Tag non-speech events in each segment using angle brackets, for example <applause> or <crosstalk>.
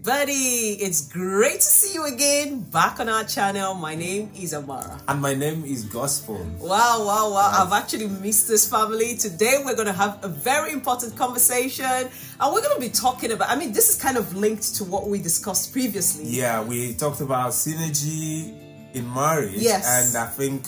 Everybody. It's great to see you again back on our channel. My name is Amara. And my name is Gospel. Wow, wow, wow. I've actually missed this family. Today, we're going to have a very important conversation. And we're going to be talking about, I mean, this is kind of linked to what we discussed previously. Yeah, we talked about synergy in marriage. Yes. And I think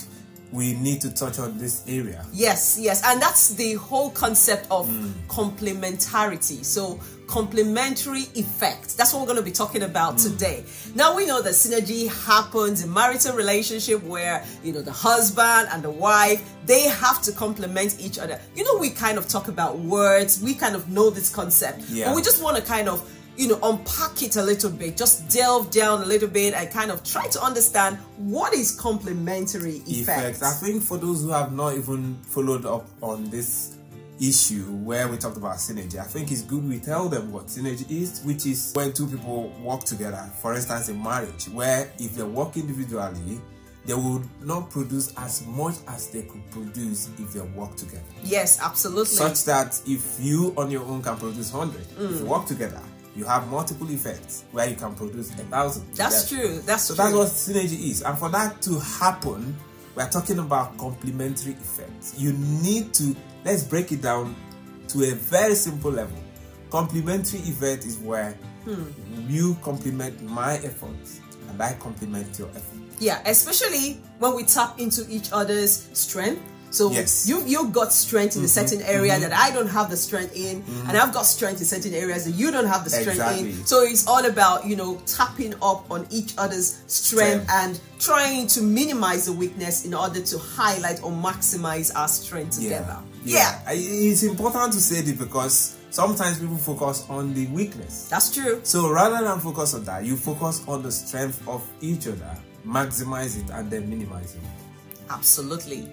we need to touch on this area. Yes, yes. And that's the whole concept of mm. complementarity. So, complementary effect. That's what we're going to be talking about mm. today. Now, we know that synergy happens in marital relationship where, you know, the husband and the wife, they have to complement each other. You know, we kind of talk about words. We kind of know this concept. Yeah. But we just want to kind of you know, unpack it a little bit, just delve down a little bit and kind of try to understand what is complementary effect. Effect. I think for those who have not even followed up on this issue where we talked about synergy, I think it's good we tell them what synergy is, which is when two people work together, for instance, in marriage, where if they work individually, they would not produce as much as they could produce if they work together. Yes, absolutely. Such that if you on your own can produce 100, if Mm. you work together, you have multiple effects where you can produce a thousand. That's together. true. That's So true. that's what synergy is. And for that to happen, we're talking about complementary effects. You need to, let's break it down to a very simple level. Complementary effect is where Hmm. you complement my efforts and I complement your effort. yeah, especially when we tap into each other's strength. So Yes. you you've got strength in a mm-hmm, certain area mm-hmm. that I don't have the strength in, mm-hmm. and I've got strength in certain areas that you don't have the strength Exactly. in. So it's all about you know tapping up on each other's strength Strength. and trying to minimize the weakness in order to highlight or maximize our strength together. Yeah. I- It's important to say this because sometimes people focus on the weakness. that's true. So rather than focus on that, you focus on the strength of each other, maximize it, and then minimize it. Absolutely.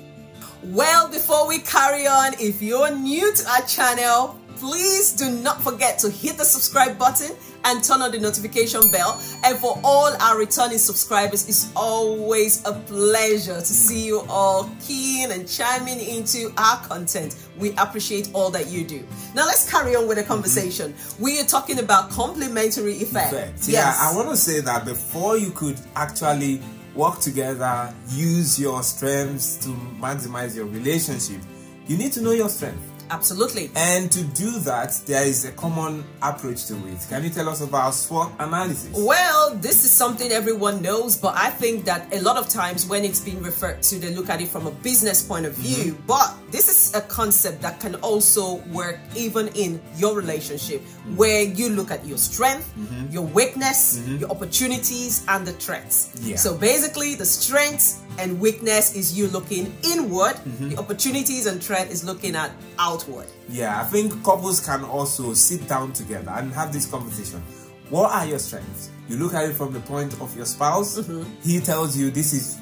Well, before we carry on, if you're new to our channel, please do not forget to hit the subscribe button and turn on the notification bell. And for all our returning subscribers, it's always a pleasure to see you all keen and chiming into our content. We appreciate all that you do. Now let's carry on with the conversation. Mm-hmm. We are talking about complementary effect. Effect. Yeah, I want to say that before you could actually work together, use your strengths to maximize your relationship, you need to know your strength. Absolutely. And to do that, there is a common approach to it. Can you tell us about SWOT analysis? Well, this is something everyone knows, but I think that a lot of times when it's being referred to, they look at it from a business point of view. Mm-hmm. But this is a concept that can also work even in your relationship, where you look at your strength, mm-hmm. your weakness, mm-hmm. your opportunities, and the threats. Yeah. So basically, the strengths and weakness is you looking inward, the mm-hmm. opportunities and threat is looking at outward. Yeah, I think couples can also sit down together and have this conversation. What are your strengths? You look at it from the point of your spouse. Mm-hmm. He tells you, This is,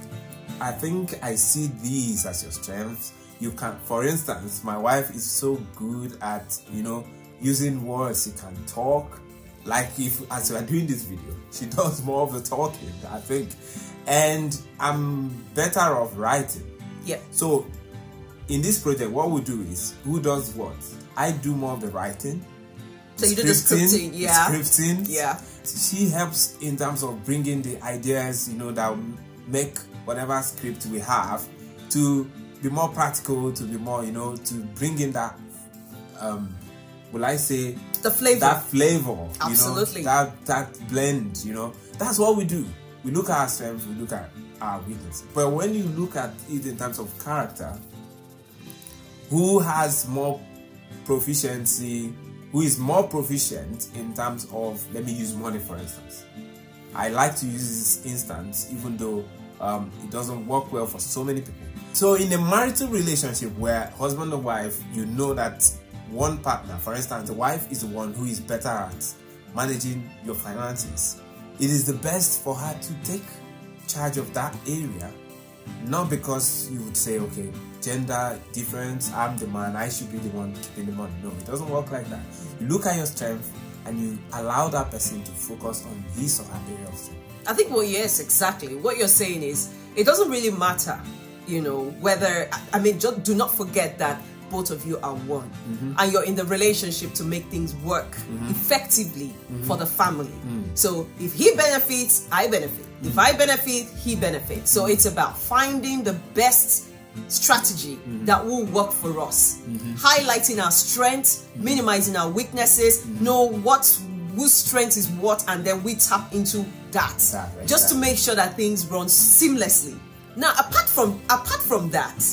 I think I see these as your strengths. You can, for instance, my wife is so good at, you know, using words. She can talk. Like if, as we are doing this video, she <laughs> does more of the talking, I think. And I'm better off writing. Yeah. So, in this project, what we do is who does what? I do more of the writing. So you do the scripting, yeah. Scripting. Yeah. She helps in terms of bringing the ideas, you know, that make whatever script we have to be more practical, to be more, you know, to bring in that, um, will I say, The flavor. that flavor, Absolutely. you know, that that blend, you know. That's what we do. We look at our strengths, we look at our weaknesses. But when you look at it in terms of character, who has more proficiency, who is more proficient in terms of, let me use money for instance. I like to use this instance, even though um, it doesn't work well for so many people. So, in a marital relationship where husband and wife, you know that one partner, for instance, the wife is the one who is better at managing your finances. It is the best for her to take charge of that area, not because you would say, okay, gender difference, I'm the man, I should be the one keeping the money. No, it doesn't work like that. You look at your strength and you allow that person to focus on his or her area of strength. I think, well, yes, exactly. What you're saying is it doesn't really matter, you know, whether, I mean, just do not forget that both of you are one. Mm-hmm. And you're in the relationship to make things work mm-hmm. effectively mm-hmm. for the family. Mm. So if he benefits, I benefit. If mm. I benefit, he benefits. So it's about finding the best strategy that will work for us, highlighting our strengths, minimizing our weaknesses, know what whose strength is what, and then we tap into that. That, just to make sure that things run seamlessly. Now, apart from apart from that,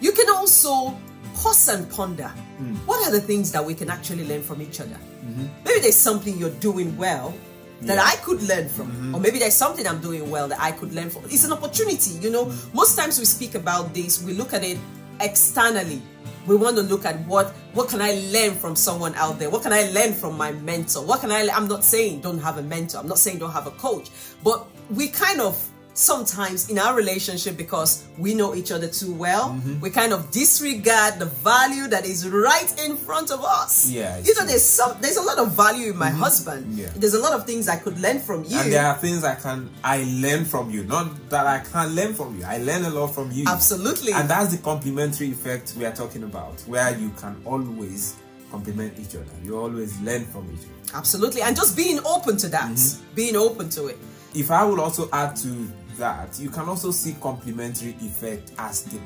you can also pause and ponder. Hmm. What are the things that we can actually learn from each other? Mm-hmm. Maybe there's something you're doing well that Yeah. I could learn from, mm-hmm. or maybe there's something I'm doing well that I could learn from. It's an opportunity, you know. Mm. Most times we speak about this, we look at it externally. We want to look at what what can I learn from someone out there? What can I learn from my mentor? What can I? I'm not saying don't have a mentor. I'm not saying don't have a coach, but we kind of sometimes in our relationship because we know each other too well Mm-hmm. we kind of disregard the value that is right in front of us Yeah, you know true. there's some there's a lot of value in my husband Mm-hmm. Yeah. there's a lot of things i could learn from you And there are things I can I learn from you. Not that I can't learn from you. I learn a lot from you. Absolutely. And that's the complementary effect we are talking about, where you can always complement each other. You always learn from each other. absolutely and just being open to that Mm-hmm. being open to it If I would also add to that, you can also see complementary effect as the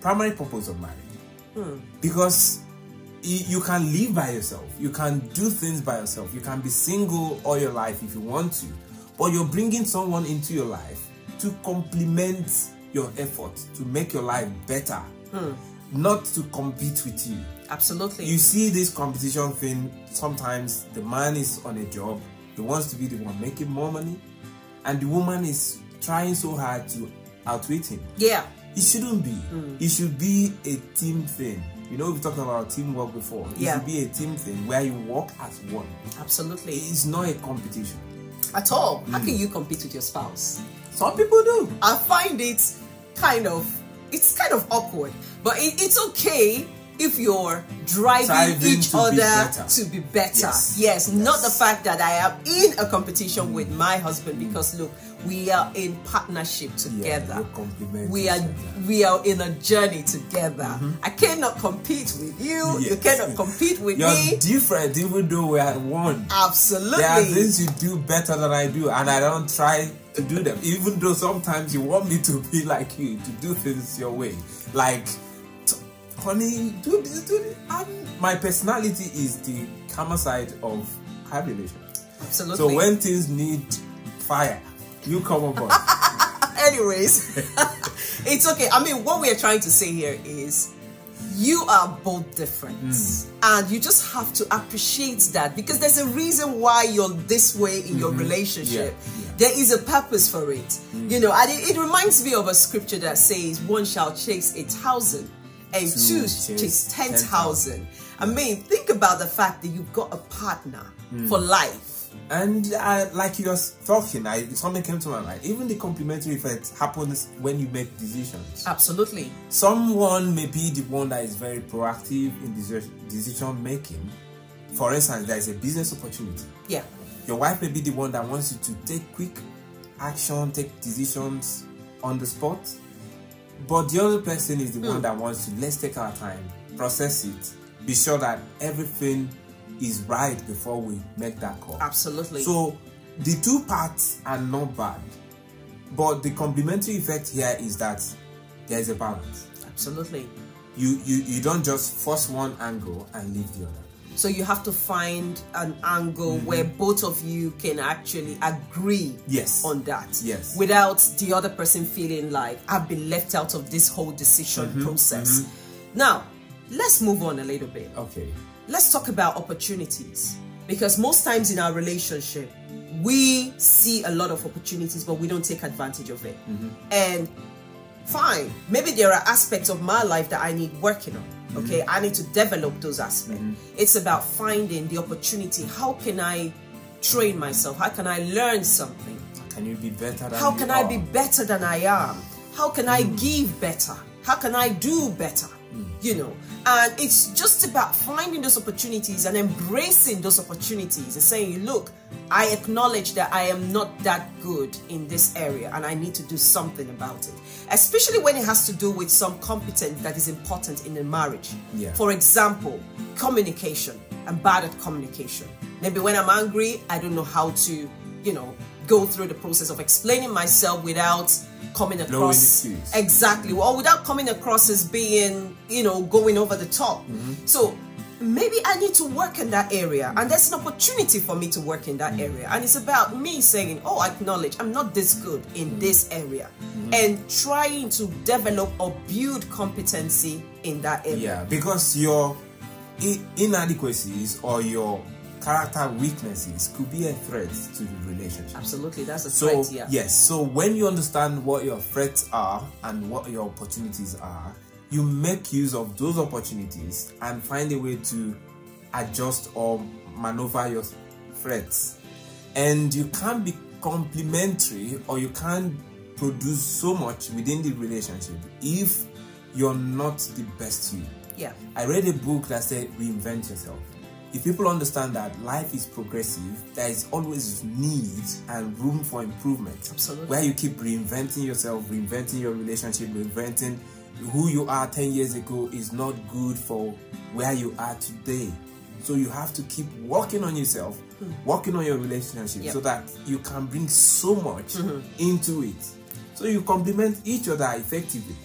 primary purpose of marriage. Hmm. Because you can live by yourself, you can do things by yourself, you can be single all your life if you want to, but you're bringing someone into your life to complement your effort, to make your life better, hmm. not to compete with you. absolutely. You see this competition thing, sometimes the man is on a job, he wants to be the one making more money, and the woman is trying so hard to outwit him. yeah It shouldn't be. It should be a team thing. You know, we've talked about teamwork before. It Yeah. should be a team thing where you work as one. absolutely It's not a competition. at all Mm. how can you compete with your spouse Some people do. I find it kind of it's kind of awkward, but it, it's okay if you're driving Striving each to other better. to be better. Yes. Yes, not the fact that I am in a competition with my husband because look, we are in partnership together. complement we are. Mm-hmm. we are in a journey together. I cannot compete with you. You cannot compete with me. You're me. different even though we are one. Absolutely. There are things you do better than I do, and I don't try to do them. Even though sometimes you want me to be <laughs> like you, to do things your way. Like, honey, do this, do this. And my personality is the calmer side of our relationship. Absolutely. So when things need fire, you come on board. <laughs> anyways <laughs> it's okay. I mean what we are trying to say here is you are both different. Hmm. And you just have to appreciate that because there's a reason why you're this way in your mm-hmm. relationship Yeah, yeah. there is a purpose for it. Hmm. You know and it, it reminds me of a scripture that says one shall chase a thousand and two chase chase ten 10,000. thousand. i mean think about the fact that you've got a partner hmm. for life And uh, like you were talking, I, something came to my mind. Even the complementary effect happens when you make decisions. absolutely Someone may be the one that is very proactive in decision making. For instance, there is a business opportunity. yeah Your wife may be the one that wants you to take quick action, take decisions on the spot. But the other person is the one that wants to let's take our time, process it, be sure that everything is right before we make that call. absolutely So the two parts are not bad, but the complementary effect here is that there is a balance. absolutely You you you don't just force one angle and leave the other. So you have to find an angle mm-hmm. where both of you can actually agree Yes. on that. Yes. Without the other person feeling like I've been left out of this whole decision mm-hmm. process. Mm-hmm. Now, let's move on a little bit. Okay. Let's talk about opportunities. Because most times in our relationship, we see a lot of opportunities, but we don't take advantage of it. Mm-hmm. And fine, maybe there are aspects of my life that I need working on. Mm-hmm. Okay, I need to develop those aspects. Mm-hmm. It's about finding the opportunity. How can I train myself? How can I learn something? Can you be better than How can I are? be better than I am? How can I mm. give better? How can I do better? Mm. you know and it's just about finding those opportunities and embracing those opportunities and saying look i acknowledge that i am not that good in this area and i need to do something about it. Especially when it has to do with some competence that is important in a marriage. Yeah. for example communication i'm bad at communication. Maybe when i'm angry i don't know how to you know go through the process of explaining myself without coming across exactly. Mm-hmm. Or without coming across as being you know going over the top. Mm-hmm. So maybe i need to work in that area. And there's an opportunity for me to work in that mm-hmm. area. And it's about me saying oh i acknowledge i'm not this good in this area. And trying to develop or build competency in that area. Yeah, because your i- inadequacies or your character weaknesses could be a threat to the relationship. absolutely that's a So threat yeah yes, so when you understand what your threats are and what your opportunities are, you make use of those opportunities and find a way to adjust or maneuver your threats. And you can't be complementary or you can't produce so much within the relationship if you're not the best you. yeah I read a book that said reinvent yourself. If people understand that life is progressive, there is always need and room for improvement. Absolutely. Where you keep reinventing yourself, reinventing your relationship, reinventing who you are 10 years ago is not good for where you are today. So you have to keep working on yourself, hmm. working on your relationship Yep. so that you can bring so much mm-hmm. into it. So you complement each other effectively.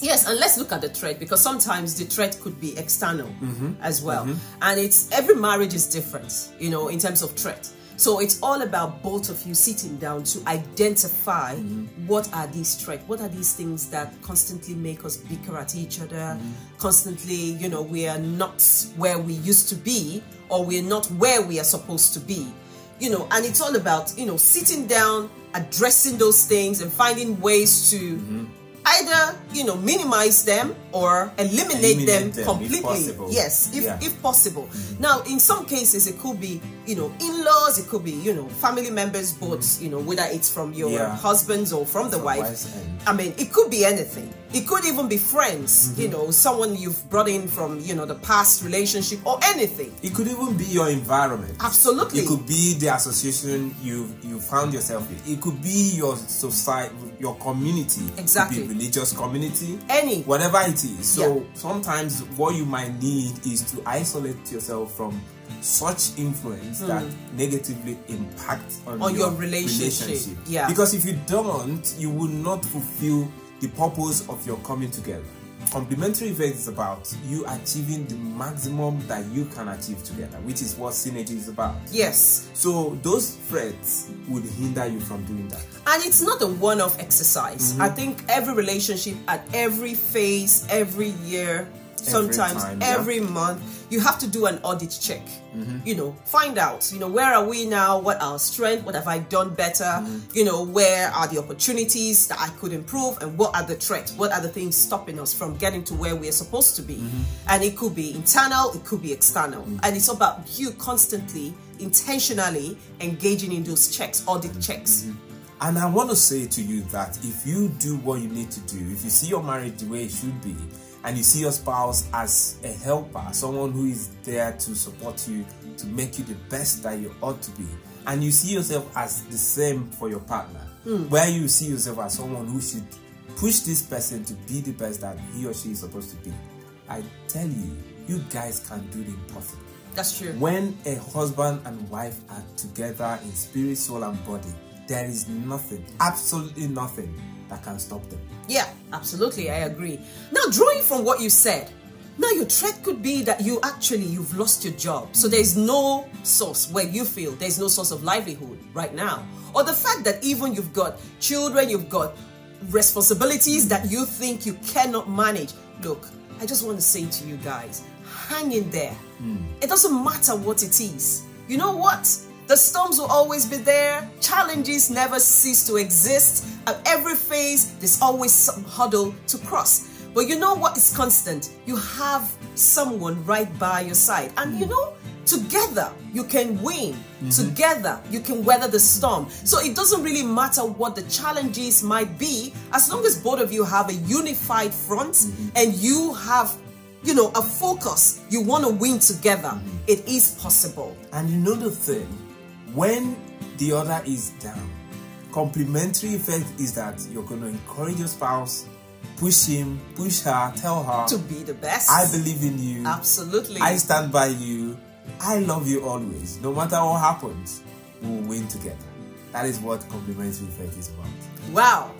Yes, and let's look at the threat because sometimes the threat could be external Mm-hmm. as well. And it's every marriage is different, you know, in terms of threat. So it's all about both of you sitting down to identify Mm-hmm. what are these threats, what are these things that constantly make us bicker at each other, Mm-hmm. constantly, you know, we are not where we used to be or we're not where we are supposed to be. You know, and it's all about, you know, sitting down, addressing those things and finding ways to Mm-hmm. Either you know minimize them or eliminate, Eliminate them, them completely possible. yes if, Yeah. Mm-hmm. if possible now in some cases it could be you know in-laws it could be you know family members both you know whether it's from your Mm-hmm. Yeah. husbands or from the From wife i mean it could be anything it could even be friends Mm-hmm. you know someone you've brought in from you know the past relationship or anything It could even be your environment. Absolutely. It could be the association you you found yourself in. It could be your society, your community. Exactly. religious community. Any. Whatever it is. So Yeah. sometimes what you might need is to isolate yourself from such influence that negatively impact on, Hmm. On your relationship. Yeah. Because if you don't, you will not fulfill the purpose of your coming together. Complementary effect is about you achieving the maximum that you can achieve together, which is what synergy is about. yes So those threats would hinder you from doing that. and it's not a one-off exercise Mm-hmm. i think every relationship at every phase every year sometimes time, yeah. every month you have to do an audit check Mm-hmm. you know find out you know where are we now? What are our strengths what have i done better? Mm-hmm. you know where are the opportunities that i could improve? And what are the threats? What are the things stopping us from getting to where we're supposed to be? Mm-hmm. and it could be internal it could be external. And it's about you constantly intentionally engaging in those checks audit Mm-hmm. checks. And I want to say to you that if you do what you need to do, if you see your marriage the way it should be, and you see your spouse as a helper, someone who is there to support you, to make you the best that you ought to be, and you see yourself as the same for your partner, hmm. where you see yourself as someone who should push this person to be the best that he or she is supposed to be, I tell you, you guys can do the impossible. that's true. When a husband and wife are together in spirit, soul, and body, there is nothing, absolutely nothing that can stop them. Yeah, absolutely, I agree. Now, drawing from what you said, now your threat could be that you actually you've lost your job, so there's no source where you feel there's no source of livelihood right now, or the fact that even you've got children, you've got responsibilities that you think you cannot manage. Look, I just want to say to you guys, hang in there. Hmm. It doesn't matter what it is. You know what? The storms will always be there. Challenges never cease to exist. At every phase, there's always some hurdle to cross. But you know what is constant? You have someone right by your side. And you mm. know, together you can win. Mm-hmm. Together you can weather the storm. So it doesn't really matter what the challenges might be, as long as both of you have a unified front mm-hmm. and you have you know, a focus, you want to win together, mm-hmm. it is possible. And you know the thing, when the other is down, complementary effect is that you're going to encourage your spouse, push him, push her, tell her to be the best. I believe in you. Absolutely. I stand by you. I love you always. No matter what happens, we will win together. That is what complementary effect is about. Wow.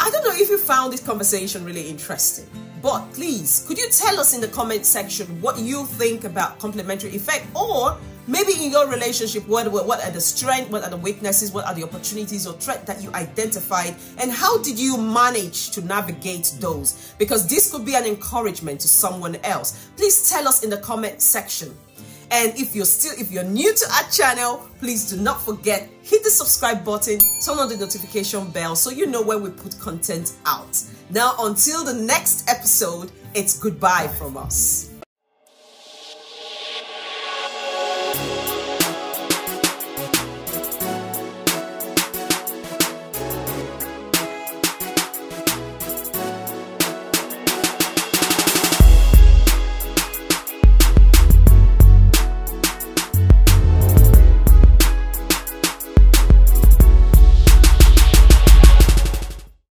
I don't know if you found this conversation really interesting, but please, could you tell us in the comment section what you think about complementary effect or maybe in your relationship, what, what are the strengths, what are the weaknesses, what are the opportunities or threats that you identified and how did you manage to navigate those? Because this could be an encouragement to someone else. Please tell us in the comment section. And if you're still, if you're new to our channel, please do not forget, hit the subscribe button, turn on the notification bell so you know when we put content out. Now, until the next episode, it's goodbye from us.